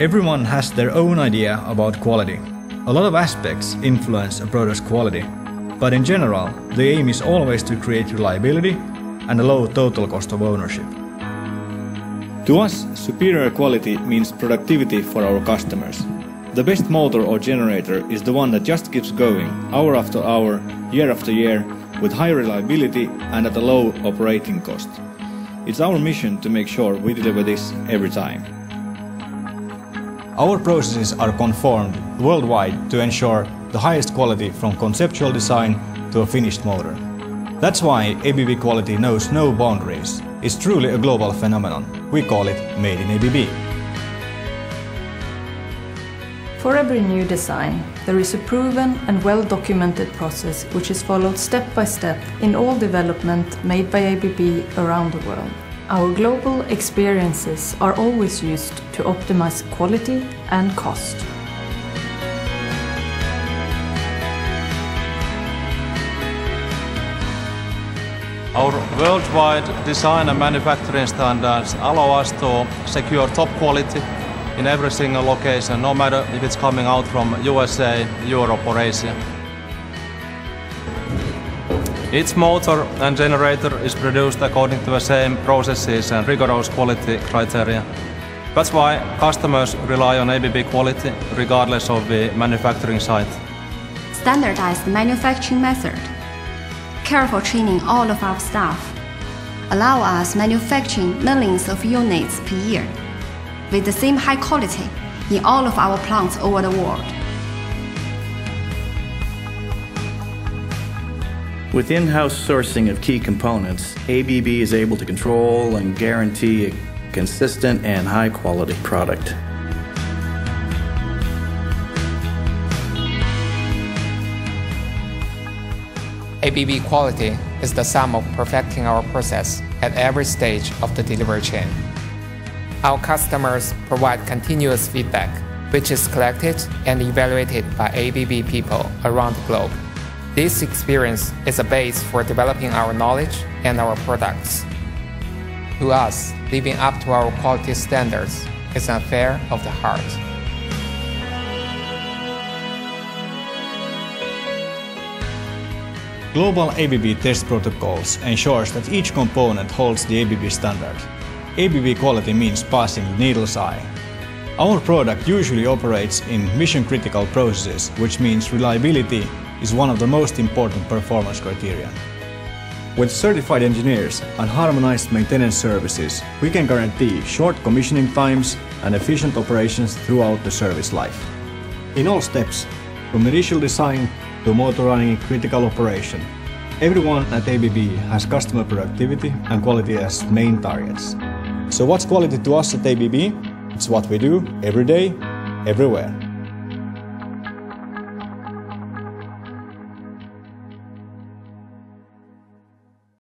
Everyone has their own idea about quality. A lot of aspects influence a product's quality, but in general, the aim is always to create reliability and a low total cost of ownership. To us, superior quality means productivity for our customers. The best motor or generator is the one that just keeps going, hour after hour, year after year, with high reliability and at a low operating cost. It's our mission to make sure we deliver this every time. Our processes are conformed worldwide to ensure the highest quality from conceptual design to a finished motor. That's why ABB quality knows no boundaries. It's truly a global phenomenon. We call it Made in ABB. For every new design, there is a proven and well-documented process which is followed step by step in all development made by ABB around the world. Our global experiences are always used to optimize quality and cost. Our worldwide design and manufacturing standards allow us to secure top quality in every single location, no matter if it's coming out from USA, Europe or Asia. Each motor and generator is produced according to the same processes and rigorous quality criteria. That's why customers rely on ABB quality regardless of the manufacturing site. Standardized manufacturing method. Careful training all of our staff. Allow us manufacturing millions of units per year with the same high quality in all of our plants over the world. With in-house sourcing of key components, ABB is able to control and guarantee a consistent and high-quality product. ABB quality is the sum of perfecting our process at every stage of the delivery chain. Our customers provide continuous feedback, which is collected and evaluated by ABB people around the globe. This experience is a base for developing our knowledge and our products. To us, living up to our quality standards is an affair of the heart. Global ABB test protocols ensures that each component holds the ABB standard. ABB quality means passing the needle's eye. Our product usually operates in mission-critical processes, which means reliability is one of the most important performance criteria. With certified engineers and harmonized maintenance services, we can guarantee short commissioning times and efficient operations throughout the service life. In all steps, from initial design to motor running critical operation, everyone at ABB has customer productivity and quality as main targets. So what's quality to us at ABB? It's what we do every day, everywhere.